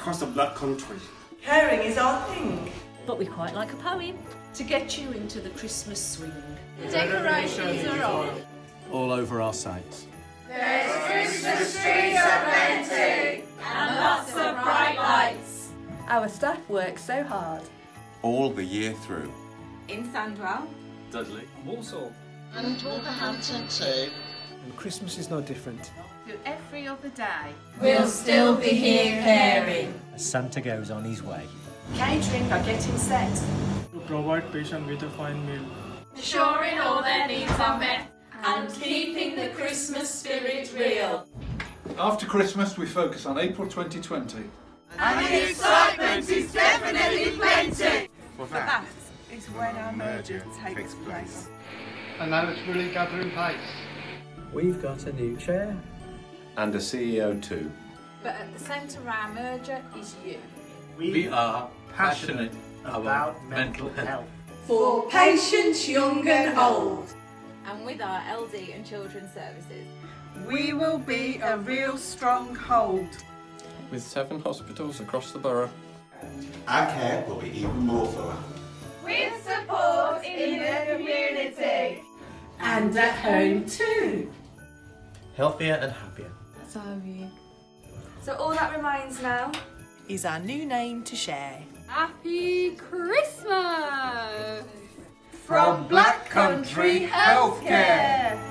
country. Caring is our thing. But we quite like a poem. To get you into the Christmas swing. The decorations are on. All over our sites. There's Christmas trees aplenty and lots of bright lights. Our staff work so hard. All the year through. In Sandwell, Dudley, Walsall, and Wolverhampton too. And Christmas is no different. So every other day, we'll still be here caring. As Santa goes on his way. Catering are getting set. To provide patients with a fine meal. Ensuring all their needs are met and keeping the Christmas spirit real. After Christmas, we focus on April 2020. And the excitement is definitely plenty. For that is when our merger takes place. And now it's really gathering pace. We've got a new chair. And a CEO too. But at the centre of our merger is you. We, we are passionate about mental health. For patients young and old. And with our LD and children's services. We will be a real stronghold. With seven hospitals across the borough. Our care will be even more thorough. With support in the community. And at home too. Healthier and happier. So you. So all that remains now is our new name to share. Happy Christmas! From Black Country Healthcare.